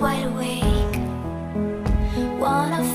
wide awake. Wanna